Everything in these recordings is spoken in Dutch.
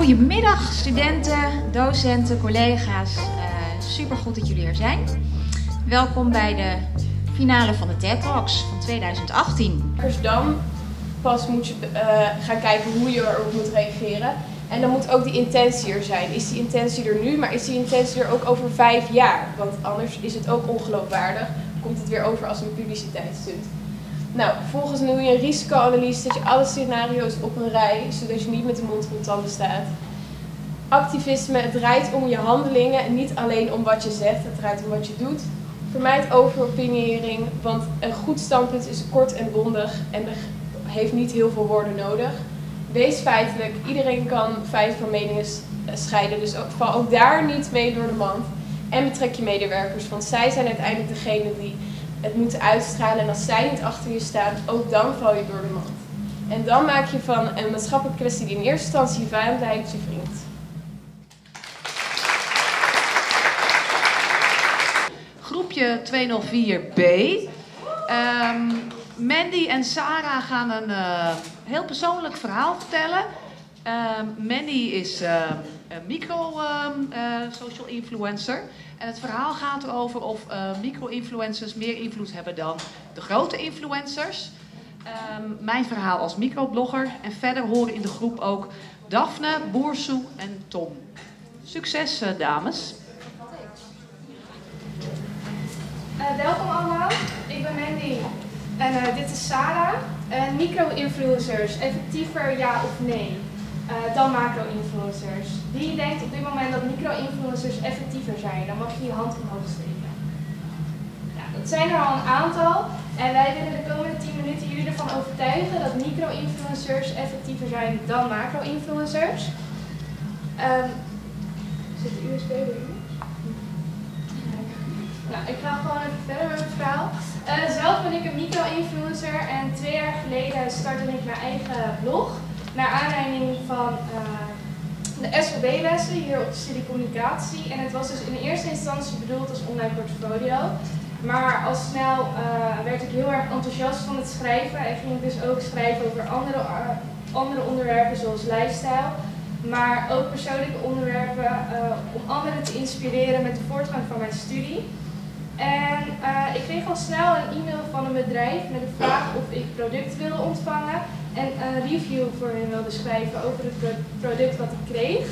Goedemiddag studenten, docenten, collega's. Uh, super goed dat jullie er zijn. Welkom bij de finale van de TED Talks van 2018. Dus dan pas moet je uh, gaan kijken hoe je erop moet reageren. En dan moet ook die intentie er zijn. Is die intentie er nu, maar is die intentie er ook over vijf jaar? Want anders is het ook ongeloofwaardig. Komt het weer over als een publiciteitsstunt. Nou, vervolgens doe je een risicoanalyse, zet je alle scenario's op een rij, zodat je niet met de mond vol tanden staat. Activisme, het draait om je handelingen en niet alleen om wat je zegt, het draait om wat je doet. Vermijd overopiniëring, want een goed standpunt is kort en bondig en heeft niet heel veel woorden nodig. Wees feitelijk, iedereen kan feit van meningen scheiden, dus val ook daar niet mee door de mand. En betrek je medewerkers, want zij zijn uiteindelijk degene die het moeten uitstralen. En als zij niet achter je staan, ook dan val je door de mand. En dan maak je van een maatschappelijke kwestie die in eerste instantie je vijand lijkt, je vriend. Groepje 204b. Um, Mandy en Sarah gaan een uh, heel persoonlijk verhaal vertellen. Uh, Mandy is uh, een micro-social ehm, influencer. En het verhaal gaat erover of uh, micro-influencers meer invloed hebben dan de grote influencers. Mijn verhaal als microblogger. En verder horen in de groep ook Daphne, Boersoe en Tom. Succes, uh, dames. Welkom allemaal, ik ben Mandy en dit is Sarah. micro-influencers, effectiever ja of nee? Uh, dan macro-influencers. Wie denkt op dit moment dat micro-influencers effectiever zijn? Dan mag je je hand omhoog steken. Ja, dat zijn er al een aantal. En wij willen de komende 10 minuten jullie ervan overtuigen dat micro-influencers effectiever zijn dan macro-influencers. Um, zit de USB erin? Nou, ik ga gewoon even verder met het verhaal. Uh, zelf ben ik een micro-influencer en twee jaar geleden startte ik mijn eigen blog naar aanleiding van uh, de SVB-lessen hier op de studie communicatie. En het was dus in eerste instantie bedoeld als online portfolio. Maar al snel uh, werd ik heel erg enthousiast van het schrijven en ging ik dus ook schrijven over andere, uh, andere onderwerpen zoals lifestyle. Maar ook persoonlijke onderwerpen om anderen te inspireren met de voortgang van mijn studie. En ik kreeg al snel een e-mail van een bedrijf met de vraag of ik producten wilde ontvangen en een review voor hen wilde schrijven over het product wat ik kreeg.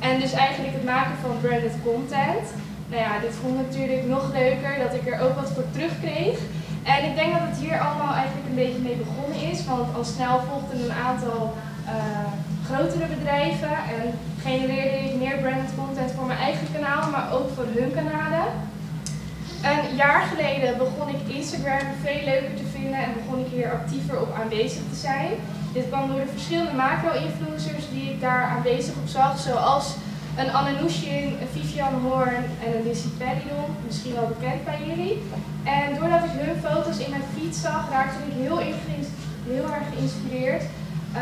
En dus eigenlijk het maken van branded content. Nou ja, dit vond ik natuurlijk nog leuker, dat ik er ook wat voor terugkreeg. En ik denk dat het hier allemaal eigenlijk een beetje mee begonnen is, want al snel volgden een aantal uh, grotere bedrijven en genereerde ik meer branded content voor mijn eigen kanaal, maar ook voor hun kanalen. Een jaar geleden begon ik Instagram veel leuker te en begon ik hier actiever op aanwezig te zijn. Dit kwam door de verschillende macro-influencers die ik daar aanwezig op zag, zoals een Anne Nushin, een Vivian Hoorn en een Lizzie Peridon, misschien wel bekend bij jullie. En doordat ik hun foto's in mijn feed zag, raakte ik heel, heel erg geïnspireerd uh,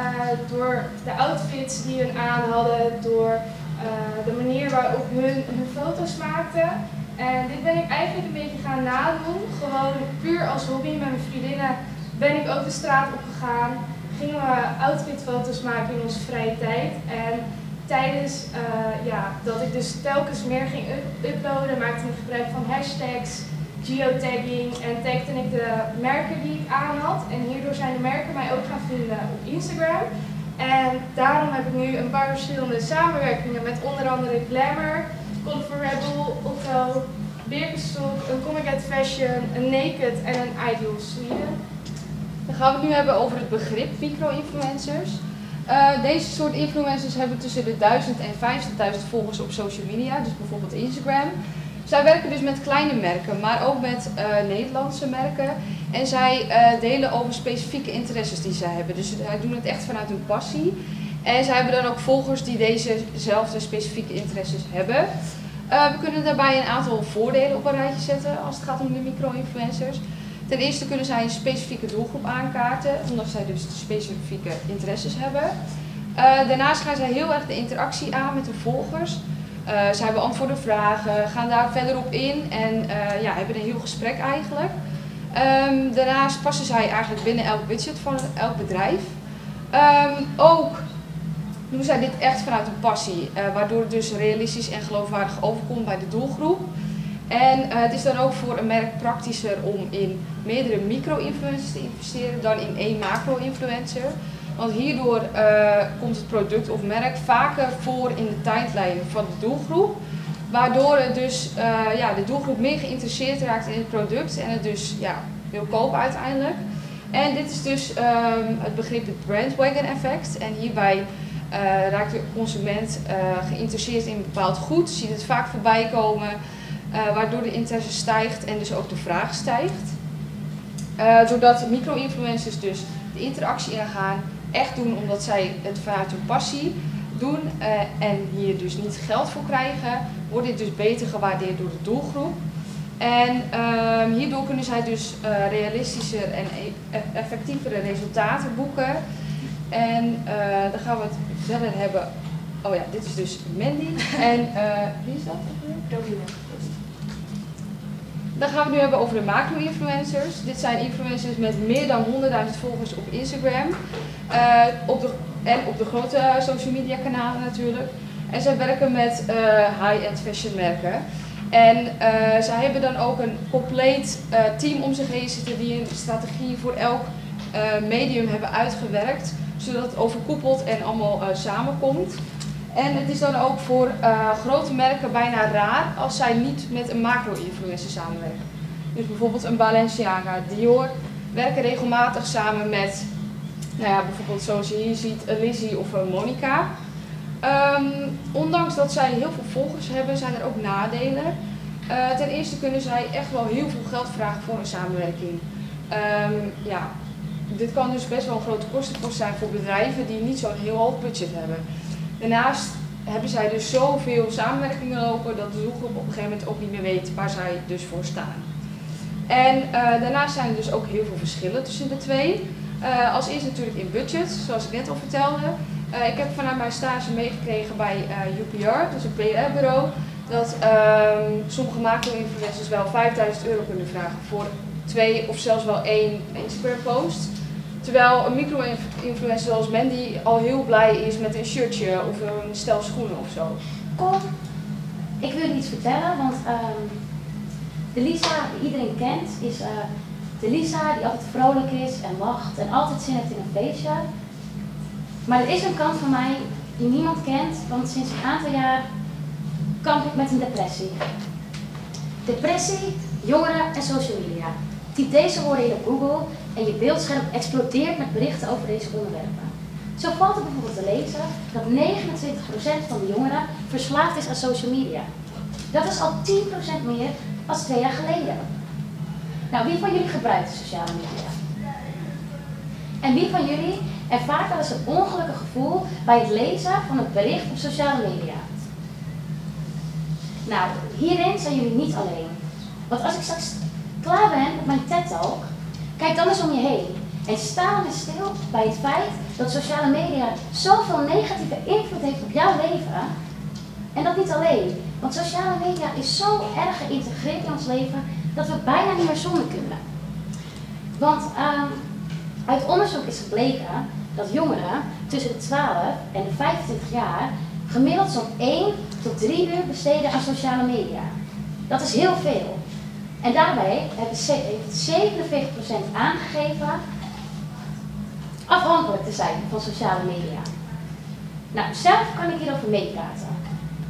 door de outfits die hun aan hadden, door uh, de manier waarop hun hun foto's maakten. En dit ben ik eigenlijk een beetje gaan nadoen. Gewoon puur als hobby met mijn vriendinnen ben ik ook de straat opgegaan. Gingen we outfitfoto's maken in onze vrije tijd. En tijdens uh, ja, dat ik dus telkens meer ging uploaden, maakte ik gebruik van hashtags, geotagging en tagde ik de merken die ik aan had. En hierdoor zijn de merken mij ook gaan vinden op Instagram. En daarom heb ik nu een paar verschillende samenwerkingen met onder andere Glamour, For Rebel, Otto, Birkenstock, een Comic at Fashion, een Naked en een Ideal Sweden. Dan gaan we het nu hebben over het begrip micro-influencers. Uh, deze soort influencers hebben tussen de 1000 en 50.000 volgers op social media, dus bijvoorbeeld Instagram. Zij werken dus met kleine merken, maar ook met uh, Nederlandse merken. En zij uh, delen over specifieke interesses die zij hebben. Dus zij doen het echt vanuit hun passie. En zij hebben dan ook volgers die dezezelfde specifieke interesses hebben. Uh, we kunnen daarbij een aantal voordelen op een rijtje zetten als het gaat om de micro-influencers. Ten eerste kunnen zij een specifieke doelgroep aankaarten, omdat zij dus specifieke interesses hebben. Uh, daarnaast gaan zij heel erg de interactie aan met de volgers. Uh, zij beantwoorden vragen, gaan daar verder op in en ja, hebben een heel gesprek eigenlijk. Um, daarnaast passen zij eigenlijk binnen elk budget van elk bedrijf. Um, ook doen zij dit echt vanuit een passie, uh, waardoor het dus realistisch en geloofwaardig overkomt bij de doelgroep. En uh, het is dan ook voor een merk praktischer om in meerdere micro-influencers te investeren dan in één macro-influencer. Want hierdoor uh, komt het product of merk vaker voor in de tijdlijn van de doelgroep. Waardoor het dus, ja, de doelgroep meer geïnteresseerd raakt in het product en het dus ja, wil kopen uiteindelijk. En dit is dus um, het begrip het brandwagon effect. En hierbij uh, raakt de consument geïnteresseerd in een bepaald goed, ziet het vaak voorbij komen, waardoor de interesse stijgt en dus ook de vraag stijgt. doordat micro-influencers dus de interactie ingaan, echt doen omdat zij het vanuit hun passie doen en hier dus niet geld voor krijgen, wordt dit dus beter gewaardeerd door de doelgroep. En uh, hierdoor kunnen zij dus realistischer en e effectievere resultaten boeken. En dan gaan we het verder hebben. Oh ja, dit is dus Mandy. en wie is dat? Robine. Dan gaan we het nu hebben over de macro-influencers. Dit zijn influencers met meer dan 100.000 volgers op Instagram. Uh, op de, en op de grote social media kanalen natuurlijk. En zij werken met uh, high-end fashion merken. En uh, zij hebben dan ook een compleet team om zich heen zitten die een strategie voor elk medium hebben uitgewerkt. Zodat het overkoepelt en allemaal samenkomt. En het is dan ook voor uh, grote merken bijna raar als zij niet met een macro-influencer samenwerken. Dus bijvoorbeeld een Balenciaga, Dior werken regelmatig samen met, nou ja, bijvoorbeeld zoals je hier ziet, een Lizzie of een Monica. Um, ondanks dat zij heel veel volgers hebben, zijn er ook nadelen. Uh, ten eerste kunnen zij echt wel heel veel geld vragen voor een samenwerking. Um, ja, dit kan dus best wel een grote kostenpost zijn voor bedrijven die niet zo'n heel hoog budget hebben. Daarnaast hebben zij dus zoveel samenwerkingen lopen dat de doelgroep op een gegeven moment ook niet meer weet waar zij dus voor staan. En uh, daarnaast zijn er dus ook heel veel verschillen tussen de twee. Uh, als eerst natuurlijk in budget, zoals ik net al vertelde. Uh, ik heb vanuit mijn stage meegekregen bij UPR, dus een PR-bureau, dat ehm, sommige macro-influencers wel 5000 euro kunnen vragen voor twee of zelfs wel één Instagram-post. Terwijl een micro-influencer zoals Mandy al heel blij is met een shirtje of een stel schoenen of zo. Kom, ik wil iets vertellen, want um, de Lisa die iedereen kent is uh, de Lisa die altijd vrolijk is en lacht en altijd zin heeft in een feestje. Maar er is een kant van mij die niemand kent, want sinds een aantal jaar kamp ik met een depressie. Depressie, jongeren en social media. Typ deze woorden in op Google en je beeldscherm explodeert met berichten over deze onderwerpen. Zo valt er bijvoorbeeld te lezen dat 29% van de jongeren verslaafd is aan social media. Dat is al 10% meer dan twee jaar geleden. Nou, wie van jullie gebruikt sociale media? En wie van jullie ervaart wel eens een ongelukkig gevoel bij het lezen van een bericht op sociale media? Nou, hierin zijn jullie niet alleen. Want als ik straks klaar ben met mijn TED-talk, kijk dan eens om je heen. En sta dan stil bij het feit dat sociale media zoveel negatieve invloed heeft op jouw leven. En dat niet alleen. Want sociale media is zo erg geïntegreerd in ons leven dat we bijna niet meer zonder kunnen. Want um, uit onderzoek is gebleken dat jongeren tussen de 12 en de 25 jaar gemiddeld zo'n 1 tot 3 uur besteden aan sociale media. Dat is heel veel. En daarbij heeft 47% aangegeven afhankelijk te zijn van sociale media. Nou, zelf kan ik hierover meepraten.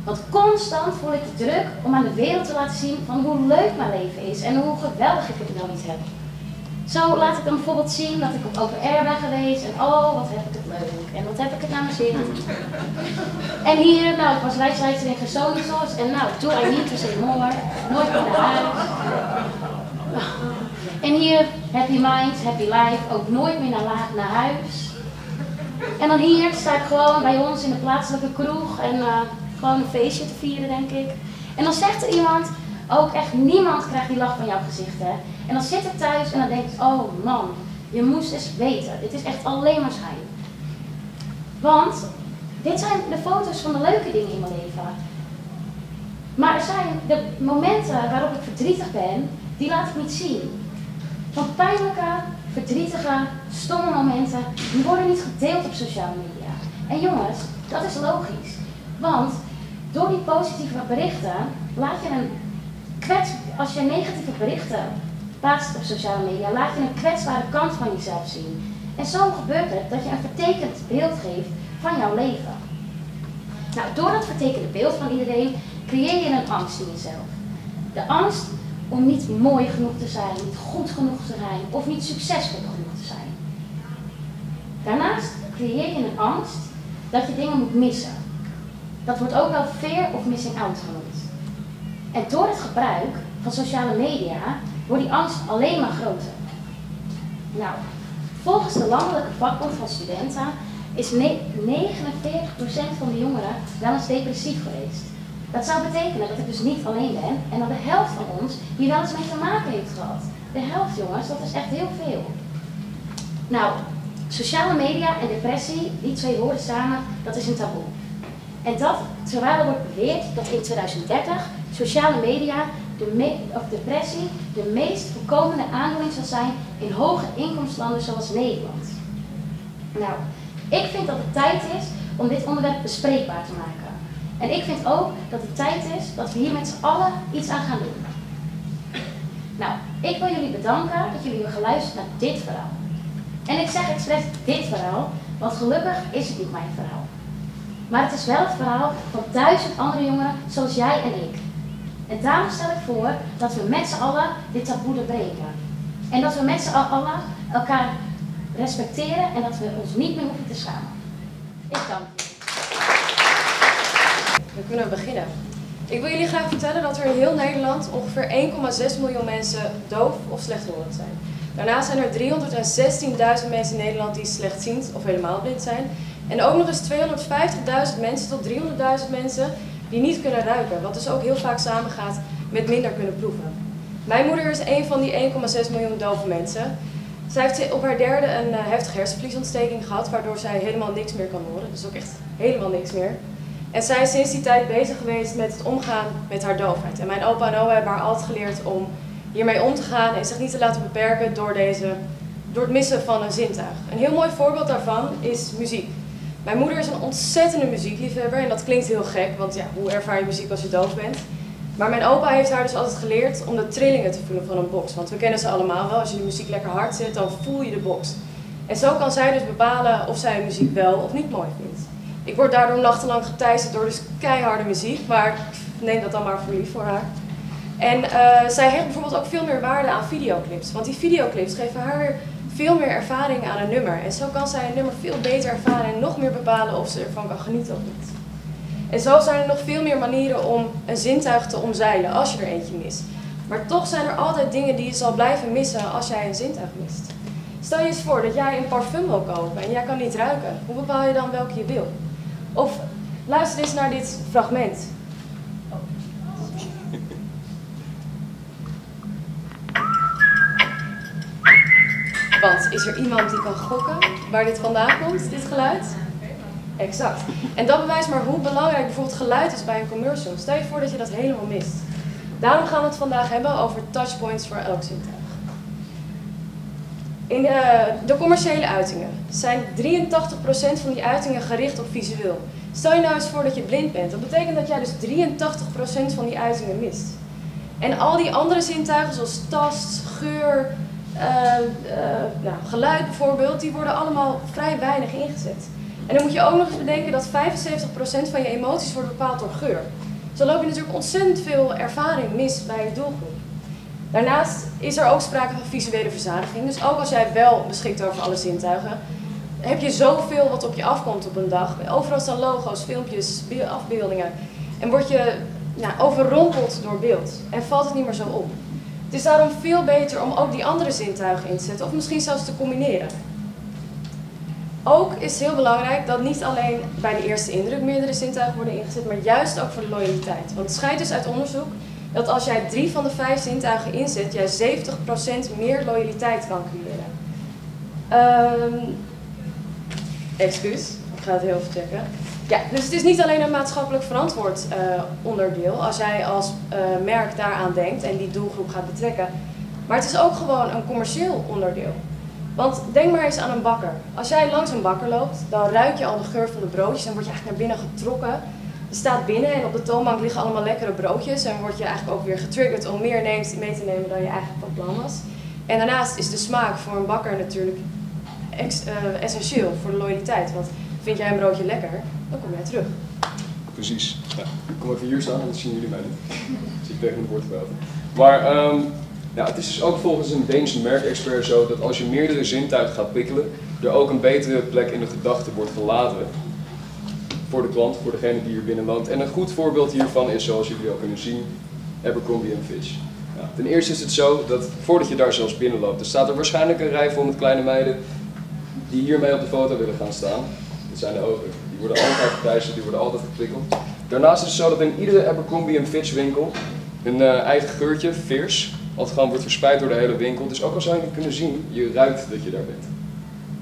Want constant voel ik de druk om aan de wereld te laten zien van hoe leuk mijn leven is en hoe geweldig ik het wel niet heb. Zo laat ik dan bijvoorbeeld zien dat ik op OpenR ben geweest en oh, wat heb ik het leuk en wat heb ik het naar mijn zin. En hier, nou, ik was reisleider in Gersonisos en nou, doe I need to say more, nooit meer naar huis. En hier, happy mind, happy life, ook nooit meer naar, naar huis. En dan hier sta ik gewoon bij ons in de plaatselijke kroeg en uh, gewoon een feestje te vieren, denk ik. En dan zegt er iemand, ook echt niemand krijgt die lach van jouw gezicht, hè. En dan zit ik thuis en dan denk ik, oh man, je moest eens weten. Dit is echt alleen maar schijn. Want dit zijn de foto's van de leuke dingen in mijn leven. Maar er zijn de momenten waarop ik verdrietig ben, die laat ik niet zien. Want pijnlijke, verdrietige, stomme momenten, die worden niet gedeeld op sociale media. En jongens, Dat is logisch. Want door die positieve berichten laat je een kwets, als je negatieve berichten plaatst op sociale media, laat je een kwetsbare kant van jezelf zien. En zo gebeurt het dat je een vertekend beeld geeft van jouw leven. Nou, door dat vertekende beeld van iedereen creëer je een angst in jezelf. De angst om niet mooi genoeg te zijn, niet goed genoeg te zijn of niet succesvol genoeg te zijn. Daarnaast creëer je een angst dat je dingen moet missen. Dat wordt ook wel fear of missing out genoemd. En door het gebruik van sociale media wordt die angst alleen maar groter. Nou, volgens de Landelijke Vakbond van Studenten is 49% van de jongeren wel eens depressief geweest. Dat zou betekenen dat ik dus niet alleen ben en dat de helft van ons hier wel eens mee te maken heeft gehad. De helft jongens, dat is echt heel veel. Nou, sociale media en depressie, die twee woorden samen, dat is een taboe. En dat, terwijl er wordt beweerd dat in 2030 sociale media, de of depressie, de meest voorkomende aandoening zal zijn in hoge inkomstenlanden zoals Nederland. Nou, ik vind dat het tijd is om dit onderwerp bespreekbaar te maken. En ik vind ook dat het tijd is dat we hier met z'n allen iets aan gaan doen. Nou, ik wil jullie bedanken dat jullie hebben geluisterd naar dit verhaal. En ik zeg expres dit verhaal, want gelukkig is het niet mijn verhaal. Maar het is wel het verhaal van duizend andere jongeren zoals jij en ik. En daarom stel ik voor dat we met z'n allen dit taboe breken. En dat we met z'n allen elkaar respecteren en dat we ons niet meer hoeven te schamen. Ik dank je. Dan kunnen we beginnen. Ik wil jullie graag vertellen dat er in heel Nederland ongeveer 1,6 miljoen mensen doof of slechthorend zijn. Daarnaast zijn er 316.000 mensen in Nederland die slechtziend of helemaal blind zijn. En ook nog eens 250.000 mensen tot 300.000 mensen die niet kunnen ruiken, wat dus ook heel vaak samengaat met minder kunnen proeven. Mijn moeder is een van die 1,6 miljoen dove mensen. Zij heeft op haar derde een eh, heftige hersenvliesontsteking gehad, waardoor zij helemaal niks meer kan horen. Dus ook echt helemaal niks meer. En zij is sinds die tijd bezig geweest met het omgaan met haar doofheid. En mijn opa en oma hebben haar altijd geleerd om hiermee om te gaan en zich niet te laten beperken door, deze, door het missen van een zintuig. Een heel mooi voorbeeld daarvan is muziek. Mijn moeder is een ontzettende muziekliefhebber en dat klinkt heel gek, want ja, hoe ervaar je muziek als je doof bent? Maar mijn opa heeft haar dus altijd geleerd om de trillingen te voelen van een box. Want we kennen ze allemaal wel, als je de muziek lekker hard zet, dan voel je de box. En zo kan zij dus bepalen of zij muziek wel of niet mooi vindt. Ik word daardoor nachtenlang geteisterd door dus keiharde muziek, maar ik neem dat dan maar voor lief voor haar. En uh, zij heeft bijvoorbeeld ook veel meer waarde aan videoclips. Want die videoclips geven haar veel meer ervaring aan een nummer. En zo kan zij een nummer veel beter ervaren en nog meer bepalen of ze ervan kan genieten of niet. En zo zijn er nog veel meer manieren om een zintuig te omzeilen als je er eentje mist. Maar toch zijn er altijd dingen die je zal blijven missen als jij een zintuig mist. Stel je eens voor dat jij een parfum wil kopen en jij kan niet ruiken. Hoe bepaal je dan welke je wil? Of luister eens naar dit fragment. Want is er iemand die kan gokken waar dit vandaan komt, dit geluid? Exact. En dat bewijst maar hoe belangrijk bijvoorbeeld geluid is bij een commercial. Stel je voor dat je dat helemaal mist. Daarom gaan we het vandaag hebben over touchpoints voor elk zintuig. In de, de commerciële uitingen zijn 83% van die uitingen gericht op visueel. Stel je nou eens voor dat je blind bent. Dat betekent dat jij dus 83% van die uitingen mist. En al die andere zintuigen zoals tast, geur, nou, geluid bijvoorbeeld, die worden allemaal vrij weinig ingezet. En dan moet je ook nog eens bedenken dat 75% van je emoties wordt bepaald door geur. Zo loop je natuurlijk ontzettend veel ervaring mis bij je doelgroep. Daarnaast is er ook sprake van visuele verzadiging. Dus ook als jij wel beschikt over alle zintuigen, heb je zoveel wat op je afkomt op een dag. Overal staan logo's, filmpjes, afbeeldingen. En word je nou, overrompeld door beeld. En valt het niet meer zo op. Het is daarom veel beter om ook die andere zintuigen in te zetten. Of misschien zelfs te combineren. Ook is heel belangrijk dat niet alleen bij de eerste indruk meerdere zintuigen worden ingezet, maar juist ook voor de loyaliteit. Want het schijnt dus uit onderzoek dat als jij drie van de vijf zintuigen inzet, jij 70% meer loyaliteit kan creëren. Um, excuus, ik ga het heel even. Ja, dus het is niet alleen een maatschappelijk verantwoord uh, onderdeel als jij als uh, merk daaraan denkt en die doelgroep gaat betrekken. Maar het is ook gewoon een commercieel onderdeel. Want denk maar eens aan een bakker. Als jij langs een bakker loopt, dan ruik je al de geur van de broodjes en word je eigenlijk naar binnen getrokken. Je staat binnen en op de toonbank liggen allemaal lekkere broodjes en word je eigenlijk ook weer getriggerd om meer neemt, mee te nemen dan je eigenlijk van plan was. En daarnaast is de smaak voor een bakker natuurlijk eh, essentieel voor de loyaliteit. Want vind jij een broodje lekker, dan kom jij terug. Precies. Ja, ik kom even hier staan, want dan zien jullie mij niet. Ik tegen mijn bord praten. Maar ehm, ja, het is dus ook volgens een Deense merkexpert zo dat als je meerdere zintuigen gaat prikkelen, er ook een betere plek in de gedachte wordt gelaten voor de klant, voor degene die hier binnen. En een goed voorbeeld hiervan is, zoals jullie al kunnen zien, Abercrombie Fitch. Ja, ten eerste is het zo dat voordat je daar zelfs binnenloopt, er staat er waarschijnlijk een rij vol met kleine meiden die hiermee op de foto willen gaan staan. Dat zijn de ogen. Worden altijd geteisterd, die worden altijd geprikkeld. Daarnaast is het zo dat in iedere Abercrombie Fitch winkel een eh, eigen geurtje, fierce, altijd gewoon wordt verspreid door de hele winkel. Dus ook al zou je kunnen zien, je ruikt dat je daar bent.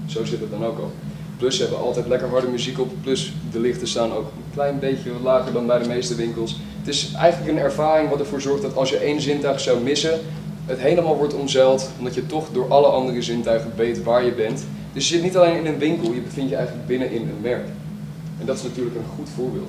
Zo zit het dan ook al. Plus ze hebben altijd lekker harde muziek op. Plus de lichten staan ook een klein beetje lager dan bij de meeste winkels. Het is eigenlijk een ervaring wat ervoor zorgt dat als je één zintuig zou missen, het helemaal wordt omzeild. Omdat je toch door alle andere zintuigen weet waar je bent. Dus je zit niet alleen in een winkel, je bevindt je eigenlijk binnen in een merk. En dat is natuurlijk een goed voorbeeld.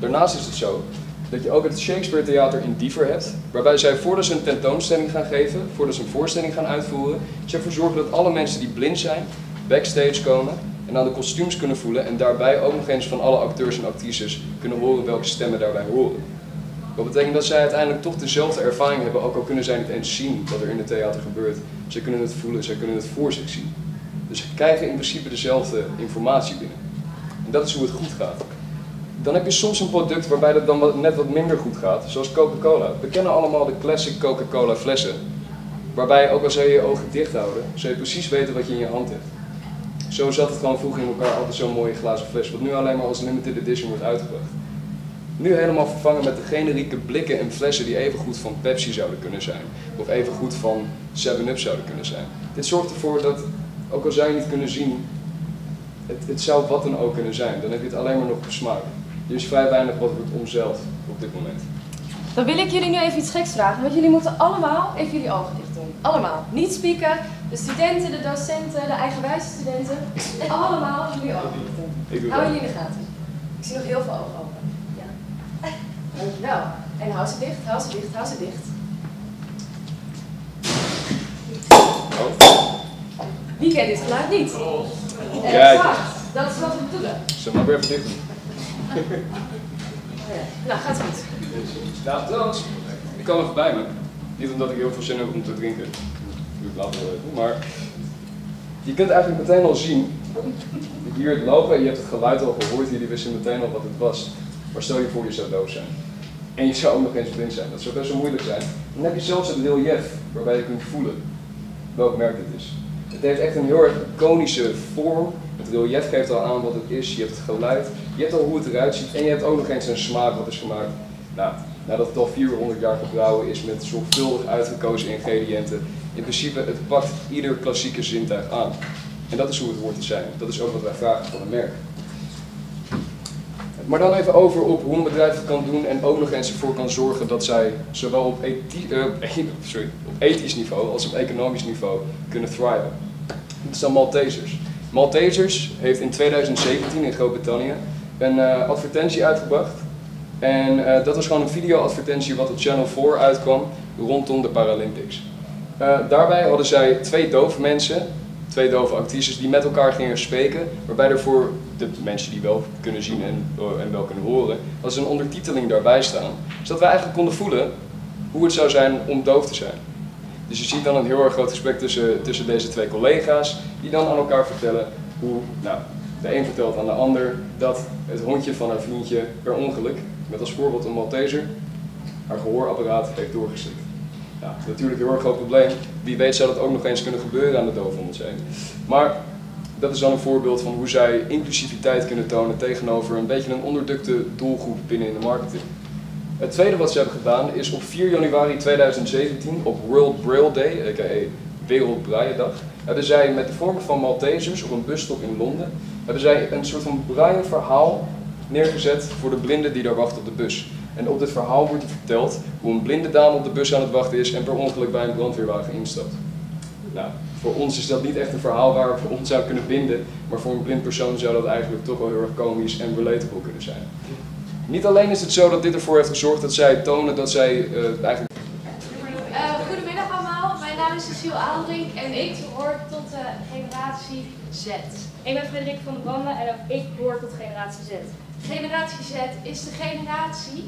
Daarnaast is het zo dat je ook het Shakespeare Theater in Diever hebt, waarbij zij voordat ze een tentoonstelling gaan geven, voordat ze een voorstelling gaan uitvoeren, ze ervoor zorgen dat alle mensen die blind zijn, backstage komen en aan de kostuums kunnen voelen en daarbij ook nog eens van alle acteurs en actrices kunnen horen welke stemmen daarbij horen. Wat betekent dat zij uiteindelijk toch dezelfde ervaring hebben, ook al kunnen zij niet eens zien wat er in het theater gebeurt. Zij kunnen het voelen, zij kunnen het voor zich zien. Dus ze krijgen in principe dezelfde informatie binnen. Dat is hoe het goed gaat. Dan heb je soms een product waarbij het dan net wat minder goed gaat, zoals Coca-Cola. We kennen allemaal de classic Coca-Cola flessen. Waarbij, ook al zou je je ogen dicht houden, zou je precies weten wat je in je hand hebt. Zo zat het gewoon vroeger in elkaar, altijd zo'n mooie glazen fles, wat nu alleen maar als limited edition wordt uitgebracht. Nu helemaal vervangen met de generieke blikken en flessen die even goed van Pepsi zouden kunnen zijn. Of even goed van 7-Up zouden kunnen zijn. Dit zorgt ervoor dat, ook al zou je niet kunnen zien, het, het zou wat dan ook kunnen zijn. Dan heb je het alleen maar nog op smaak. Er is vrij weinig wat wordt omzeild op dit moment. Dan wil ik jullie nu even iets geks vragen, want jullie moeten allemaal even jullie ogen dicht doen. Allemaal. Niet spieken. De studenten, de docenten, de eigenwijze studenten. Allemaal jullie ogen dicht doen. Ik doe Hou jullie in de gaten. Ik zie nog heel veel ogen open. Ja. Dankjewel. En hou ze dicht, hou ze dicht, hou ze dicht. Wie kent dit geluid niet? Kijk. Dat is wat we bedoelen. zullen we maar weer even dicht doen? Nou, gaat goed. Nou, trouwens, ik kan even bij me. Niet omdat ik heel veel zin heb om te drinken. Ik later wel even. Maar je kunt eigenlijk meteen al zien. Hier het logo, je hebt het geluid al gehoord. Jullie wisten meteen al wat het was. Maar stel je voor je zou doof zijn. En je zou ook nog eens blind zijn. Dat zou best wel moeilijk zijn. Dan heb je zelfs het relief waarbij je kunt voelen welk merk het is. Het heeft echt een heel erg iconische vorm. Het relief geeft al aan wat het is. Je hebt het geluid. Je hebt al hoe het eruit ziet. En je hebt ook nog eens een smaak wat is gemaakt. Nou, nadat het al 400 jaar gebrouwen is met zorgvuldig uitgekozen ingrediënten. In principe, het pakt ieder klassieke zintuig aan. En dat is hoe het hoort te zijn. Dat is ook wat wij vragen van een merk. Maar dan even over op hoe een bedrijf het kan doen en ook nog eens ervoor kan zorgen dat zij zowel op, eh, sorry, op ethisch niveau als op economisch niveau kunnen thriven. Dat zijn Maltesers. Maltesers heeft in 2017 in Groot-Brittannië een eh, advertentie uitgebracht. En eh, dat was gewoon een video-advertentie wat op Channel 4 uitkwam rondom de Paralympics. Daarbij hadden zij twee dove mensen, twee dove actrices, die met elkaar gingen spreken. Waarbij er voor de mensen die wel kunnen zien en, en wel kunnen horen, als een ondertiteling daarbij staan. Zodat wij eigenlijk konden voelen hoe het zou zijn om doof te zijn. Dus je ziet dan een heel erg groot gesprek tussen, tussen deze twee collega's, die dan aan elkaar vertellen hoe, nou, de een vertelt aan de ander dat het hondje van haar vriendje per ongeluk, met als voorbeeld een Malteser, haar gehoorapparaat heeft doorgeslikt. Ja, natuurlijk een heel erg groot probleem. Wie weet zou dat ook nog eens kunnen gebeuren aan de doof om ons heen. Maar dat is dan een voorbeeld van hoe zij inclusiviteit kunnen tonen tegenover een beetje een onderdukte doelgroep binnen in de marketing. Het tweede wat ze hebben gedaan is op 4 januari 2017 op World Braille Day, a.k.a. Wereldbrailledag, hebben zij met de vormen van Maltesers op een busstop in Londen, hebben zij een soort van braille verhaal neergezet voor de blinden die daar wachten op de bus. En op dit verhaal wordt er verteld hoe een blinde dame op de bus aan het wachten is en per ongeluk bij een brandweerwagen instapt. Nou, voor ons is dat niet echt een verhaal waar we ons zou kunnen binden, maar voor een blind persoon zou dat eigenlijk toch wel heel erg komisch en relatable kunnen zijn. Niet alleen is het zo dat dit ervoor heeft gezorgd dat zij tonen dat zij uh, eigenlijk. Uh, goedemiddag allemaal, mijn naam is Cecile Aalbrink en ik hoor tot de generatie Z. Ik ben Frederik van der Branden en ook ik hoor tot generatie Z. Generatie Z is de generatie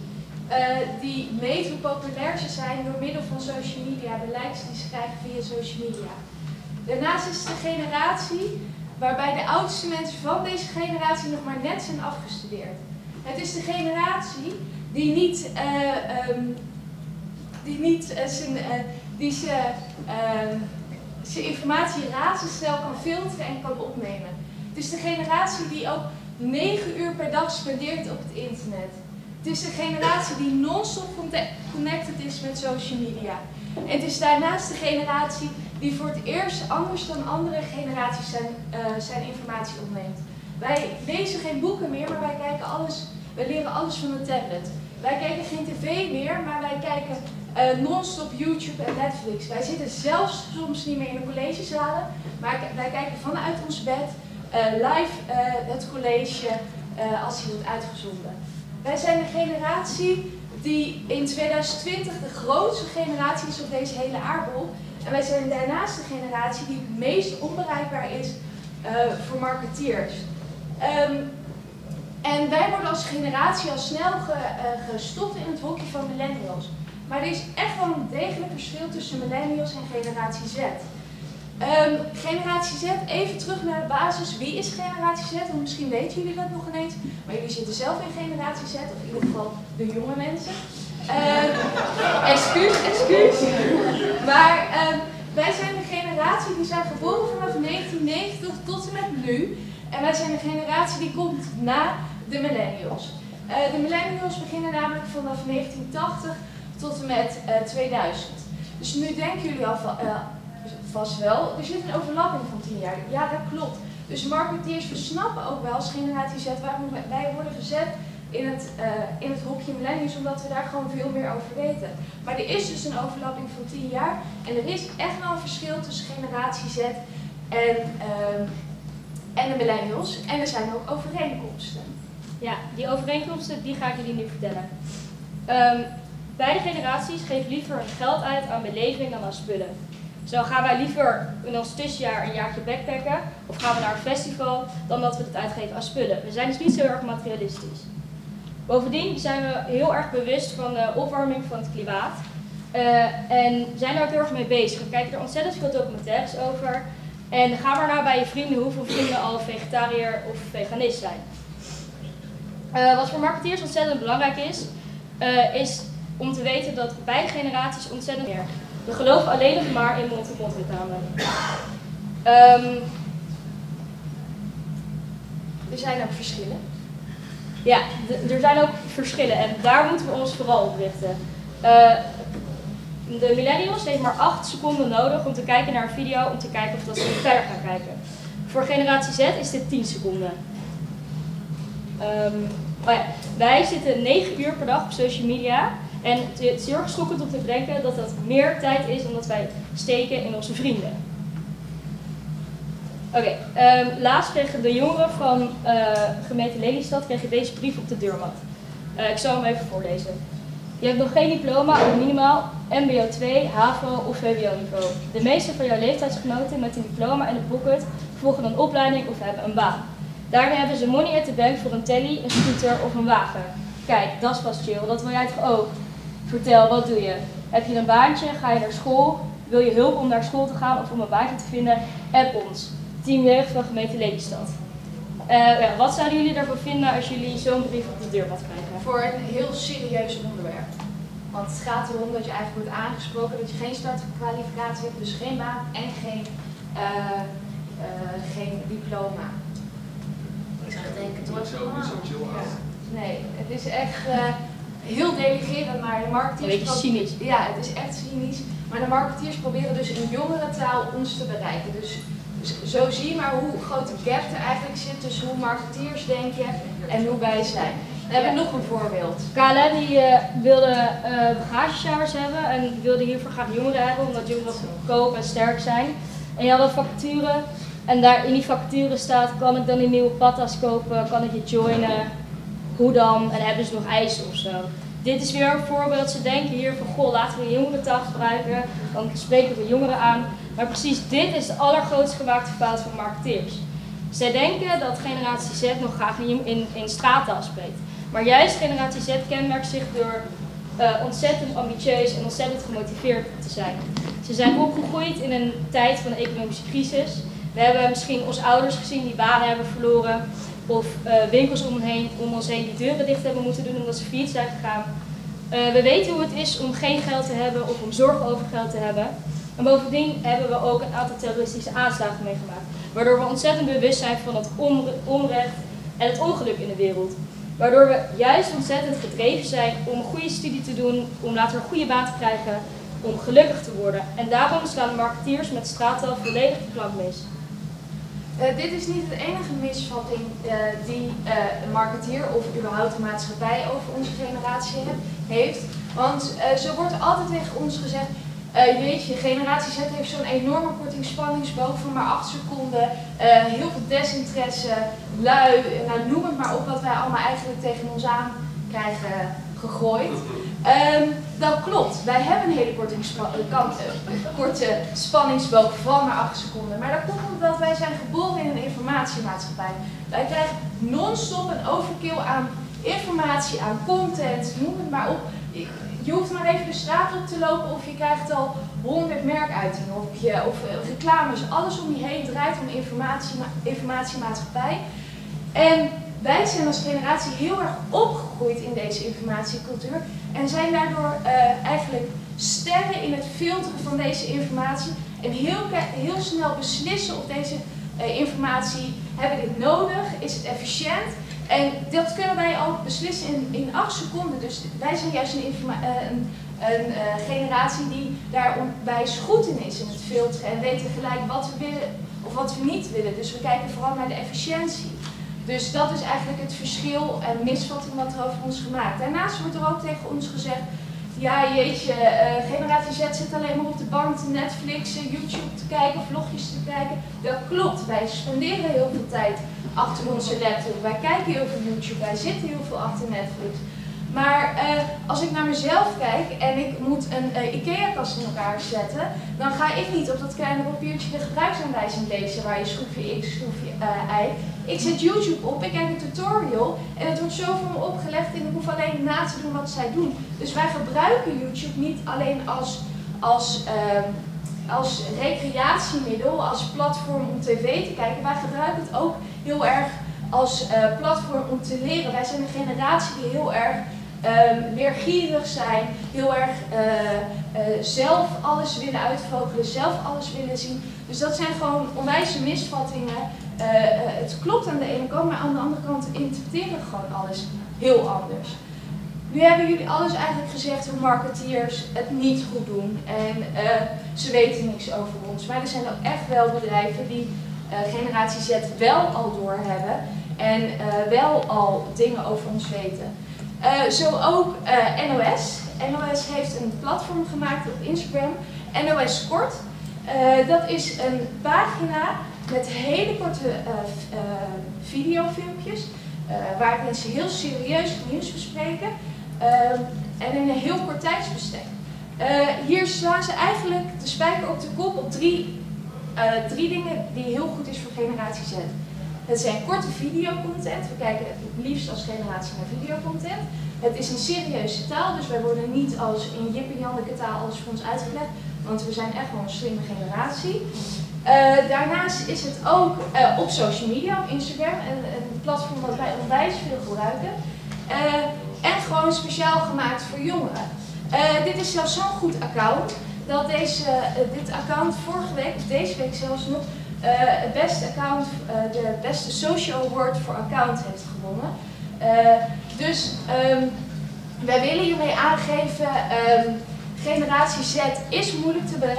die meet hoe populair ze zijn door middel van social media, de likes die ze krijgen via social media. Daarnaast is het de generatie waarbij de oudste mensen van deze generatie nog maar net zijn afgestudeerd. Het is de generatie die niet, uh, um, die niet zijn, die ze, ehm, zijn informatie razendsnel kan filteren en kan opnemen. Het is de generatie die ook 9 uur per dag spendeert op het internet. Het is een generatie die non-stop connected is met social media. En het is daarnaast de generatie die voor het eerst anders dan andere generaties zijn, uh, zijn informatie opneemt. Wij lezen geen boeken meer, maar wij kijken alles, wij leren alles van een tablet. Wij kijken geen tv meer, maar wij kijken uh, non-stop YouTube en Netflix. Wij zitten zelfs soms niet meer in de collegezalen, maar wij kijken vanuit ons bed uh, live het college als hij wordt uitgezonden. Wij zijn de generatie die in 2020 de grootste generatie is op deze hele aardbol. En wij zijn daarnaast de generatie die het meest onbereikbaar is uh, voor marketeers. Um, en wij worden als generatie al snel ge, uh, gestopt in het hokje van millennials. Maar er is echt wel een degelijk verschil tussen millennials en generatie Z. Um, generatie Z, even terug naar de basis. Wie is generatie Z? Want misschien weten jullie dat nog ineens. Maar jullie zitten zelf in generatie Z, of in ieder geval de jonge mensen. Um, excuus, excuus. Maar um, wij zijn de generatie die zijn geboren vanaf 1990 tot en met nu. En wij zijn de generatie die komt na de millennials. Uh, de millennials beginnen namelijk vanaf 1980 tot en met uh, 2000. Dus nu denken jullie al van, uh, wel, er zit een overlapping van 10 jaar. Ja, dat klopt. Dus marketeers versnappen ook wel als generatie Z waarom wij worden gezet in het, uh, in het hokje millennials, omdat we daar gewoon veel meer over weten. Maar er is dus een overlapping van 10 jaar en er is echt wel een verschil tussen generatie Z en, uh, en de millennials. En er zijn ook overeenkomsten. Ja, die overeenkomsten die ga ik jullie nu vertellen. Um, beide generaties geven liever geld uit aan beleving dan aan spullen. Zo gaan wij liever in ons tussenjaar een jaartje backpacken of gaan we naar een festival dan dat we het uitgeven aan spullen. We zijn dus niet zo erg materialistisch. Bovendien zijn we heel erg bewust van de opwarming van het klimaat. Uh, en zijn daar ook heel erg mee bezig. We kijken er ontzettend veel documentaires over. En ga maar nou bij je vrienden hoeveel vrienden al vegetariër of veganist zijn. Uh, wat voor marketeers ontzettend belangrijk is, uh, is om te weten dat beide generaties ontzettend meer we geloven alleen nog maar in mond-to-mond reclame. Um, er zijn ook verschillen. Ja, er zijn ook verschillen en daar moeten we ons vooral op richten. Uh, de millennials heeft maar 8 seconden nodig om te kijken naar een video om te kijken of dat ze verder gaan kijken. Voor generatie Z is dit 10 seconden. Um, oh ja, wij zitten 9 uur per dag op social media en het is heel erg schokkend om te bedenken dat dat meer tijd is dan dat wij steken in onze vrienden. Oké, okay, um, laatst kregen de jongeren van uh, gemeente Lelystad kregen deze brief op de deurmat. Uh, ik zal hem even voorlezen. Je hebt nog geen diploma op minimaal MBO 2, HAVO of VWO niveau. De meeste van jouw leeftijdsgenoten met een diploma en een pocket volgen een opleiding of hebben een baan. Daarmee hebben ze money at the bank voor een telly, een scooter of een wagen. Kijk, dat is pas chill, dat wil jij toch ook? Vertel, wat doe je? Heb je een baantje? Ga je naar school? Wil je hulp om naar school te gaan of om een baantje te vinden? App ons. Team Jeugd van gemeente Lelystad. Uh, ja, wat zouden jullie ervan vinden als jullie zo'n brief op de deur wat krijgen? Voor een heel serieus onderwerp. Want het gaat erom dat je eigenlijk wordt aangesproken dat je geen startkwalificatie hebt, dus geen baan en geen, uh, uh, geen diploma. Ik zou denken, het wordt zo, zo Nee, het is echt heel delegerend, maar de marketeers... Een beetje cynisch. Ja, het is echt cynisch. Maar de marketeers proberen dus in jongere taal ons te bereiken. Dus, zo zie je maar hoe groot de gap er eigenlijk zit tussen hoe marketeers denken en hoe wij zijn. We hebben nog een voorbeeld. KLM die, eh, wilde bagagesjouwers hebben en wilde hiervoor graag jongeren hebben, omdat jongeren goedkoop en sterk zijn. En je had een vacature en daar in die vacature staat, kan ik dan die nieuwe patas kopen, kan ik je joinen, hoe dan? En hebben ze nog eisen of zo. Dit is weer een voorbeeld, ze denken hier van, goh, laten we een jongerentaal gebruiken, dan spreken we jongeren aan. Maar precies dit is de allergrootste gemaakte fout van marketeers. Zij denken dat generatie Z nog graag in, in, in straattaal spreekt. Maar juist generatie Z kenmerkt zich door eh, ontzettend ambitieus en ontzettend gemotiveerd te zijn. Ze zijn opgegroeid in een tijd van economische crisis. We hebben misschien onze ouders gezien die banen hebben verloren. Of eh, winkels om, heen, om ons heen die deuren dicht hebben moeten doen omdat ze failliet zijn gegaan. Eh, we weten hoe het is om geen geld te hebben of om zorgen over geld te hebben. En bovendien hebben we ook een aantal terroristische aanslagen meegemaakt. Waardoor we ontzettend bewust zijn van het onre- onrecht en het ongeluk in de wereld. Waardoor we juist ontzettend gedreven zijn om een goede studie te doen, om later een goede baan te krijgen, om gelukkig te worden. En daarom slaan marketeers met straattaal volledig de plank mis. Eh, dit is niet de enige misvatting eh, die eh, een marketeer of überhaupt de maatschappij over onze generatie he- heeft. Want zo wordt altijd tegen ons gezegd, jeetje, generatie Z heeft zo'n enorme korting spanningsboog van maar 8 seconden, heel veel desinteresse, lui, nou, noem het maar op wat wij allemaal eigenlijk tegen ons aan krijgen gegooid. Ehm, dat klopt, wij hebben een hele korte, eh, eh, korte van maar 8 seconden. Maar dat komt omdat wij zijn geboren in een informatiemaatschappij. Wij krijgen non-stop een overkill aan informatie, aan content, noem het maar op. Je- hoeft maar even de straat op te lopen of je krijgt al 100 merkuitingen of, je, of eh, reclames. Alles om je heen draait om informatie, informatiemaatschappij. En wij zijn als generatie heel erg opgegroeid in deze informatiecultuur en zijn daardoor eh, eigenlijk sterren in het filteren van deze informatie en heel, heel snel beslissen of deze eh, informatie, hebben we dit nodig, is het efficiënt? En dat kunnen wij al beslissen in, in acht seconden. Dus wij zijn juist een, eh, een, generatie die daar onwijs goed in is in het filteren en weten gelijk wat we willen of wat we niet willen. Dus we kijken vooral naar de efficiëntie. Dus dat is eigenlijk het verschil en misvatting wat er over ons gemaakt. Daarnaast wordt er ook tegen ons gezegd, ja jeetje, eh, generatie Z zit alleen maar op de bank te Netflixen, YouTube te kijken, vlogjes te kijken. Dat klopt, wij spenderen heel veel tijd achter onze laptop, wij kijken heel veel YouTube, wij zitten heel veel achter Netflix. Maar eh, als ik naar mezelf kijk en ik moet een eh, IKEA-kast in elkaar zetten, dan ga ik niet op dat kleine papiertje de gebruiksaanwijzing lezen waar je schroefje X, schroefje Y. Ik zet YouTube op, ik kijk een tutorial en het wordt zo voor me opgelegd en ik hoef alleen na te doen wat zij doen. Dus wij gebruiken YouTube niet alleen als, als, ehm, als recreatiemiddel, als platform om tv te kijken. Wij gebruiken het ook heel erg als eh, platform om te leren. Wij zijn een generatie die heel erg ehm, leergierig zijn, heel erg eh, eh, zelf alles willen uitvogelen, zelf alles willen zien. Dus dat zijn gewoon onwijze misvattingen. Eh, eh, het klopt aan de ene kant, maar aan de andere kant interpreteren we gewoon alles heel anders. Nu hebben jullie alles eigenlijk gezegd hoe marketeers het niet goed doen en eh, ze weten niks over ons. Maar er zijn ook echt wel bedrijven die generatie Z wel al doorhebben en eh, wel al dingen over ons weten. Zo ook NOS. NOS heeft een platform gemaakt op Instagram, NOS Kort. Dat is een pagina met hele korte eh, videofilmpjes, eh, waar mensen heel serieus nieuws bespreken ehm, en in een heel kort tijdsbestek. Hier slaan ze eigenlijk de spijker op de kop op drie, drie dingen die heel goed is voor generatie Z. Het zijn korte videocontent. We kijken het liefst als generatie naar videocontent. Het is een serieuze taal, dus wij worden niet als in Jip en Janneke taal alles voor ons uitgelegd, want we zijn echt wel een slimme generatie. Eh, daarnaast is het ook eh, op social media, op Instagram, een, een platform dat wij onwijs veel gebruiken. Eh, en gewoon speciaal gemaakt voor jongeren. Dit is zelfs zo'n goed account dat deze, dit account vorige week, deze week zelfs nog, het beste account, de beste social award voor account heeft gewonnen. Dus ehm, wij willen hiermee aangeven, ehm, generatie Z is moeilijk eh,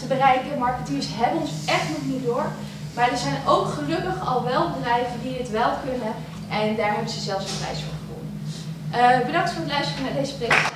te bereiken. Marketeers hebben ons echt nog niet door. Maar er zijn ook gelukkig al wel bedrijven die het wel kunnen. En daar hebben ze zelfs een prijs voor gewonnen. Eh, bedankt voor het luisteren naar deze presentatie.